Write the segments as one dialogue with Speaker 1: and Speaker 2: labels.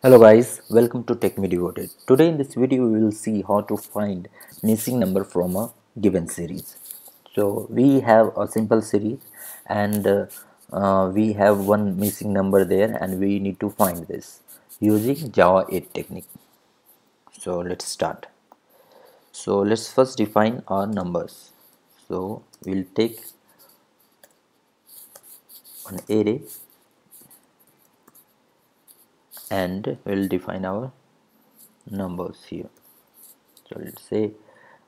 Speaker 1: Hello guys, welcome to Tech Me Devoted. Today in this video we will see how to find missing number from a given series. So we have a simple series and uh, uh, we have one missing number there and we need to find this using Java 8 technique. So let's start. So let's first define our numbers. So we'll take an array and we'll define our numbers here. So let's say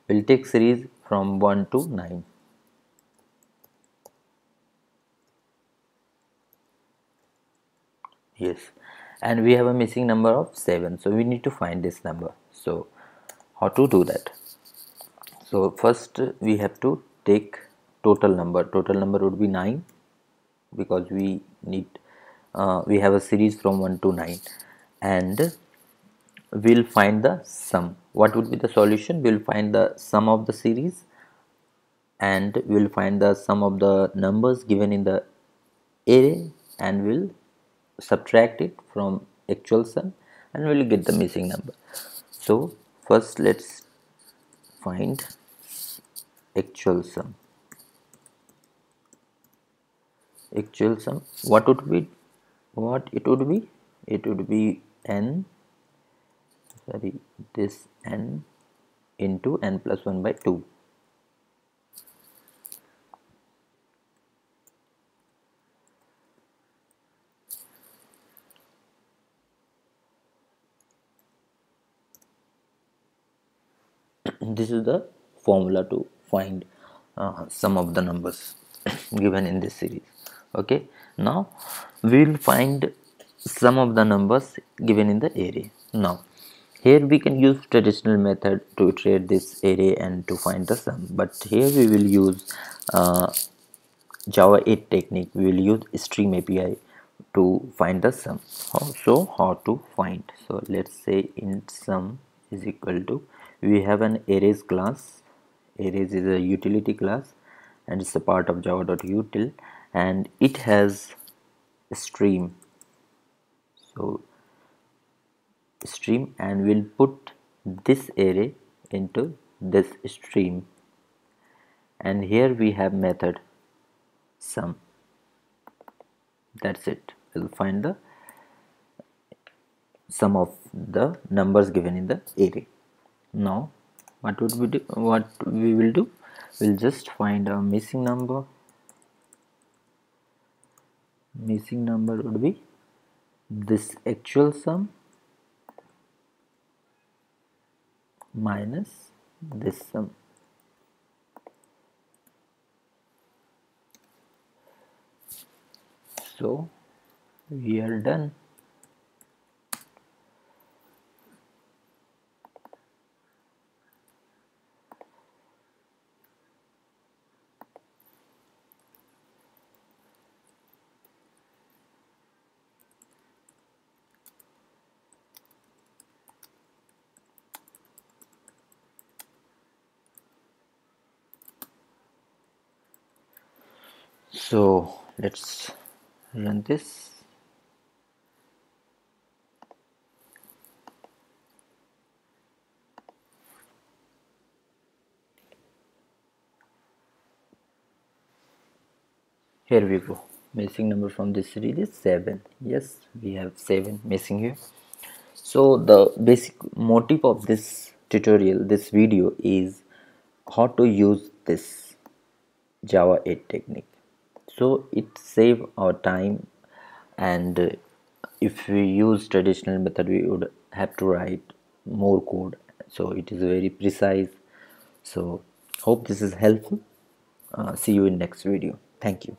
Speaker 1: we'll take series from 1 to 9 yes. And we have a missing number of 7 so we need to find this number. So how to do that? So first we have to take total number. Total number would be 9 because we need uh, we have a series from 1 to 9 and we'll find the sum. What would be the solution? We'll find the sum of the series. And we'll find the sum of the numbers given in the array. And we'll subtract it from actual sum. And we'll get the missing number. So first let's find actual sum. Actual sum. What would be what it would be? It would be n sorry this n into n plus 1 by 2 this is the formula to find uh, sum of the numbers given in this series okay. Now we will find sum of the numbers given in the array. Now here we can use traditional method to iterate this array and to find the sum. But here we will use uh, java 8 technique. We will use stream api to find the sum. So how to find? So let's say int sum is equal to we have an arrays class. Arrays is a utility class and it's a part of java.util and it has a stream. So stream and we'll put this array into this stream. And here we have method sum. That's it. We'll find the sum of the numbers given in the array. Now what would we do? What we will do? We'll just find a missing number missing number would be this actual sum minus this sum. So we are done so let's run this. Here we go. Missing number from this series is 7 yes we have 7 missing here. So the basic motive of this tutorial this video is how to use this java 8 technique so it save our time and if we use traditional method we would have to write more code. So it is very precise. So hope this is helpful. Uh, see you in next video. Thank you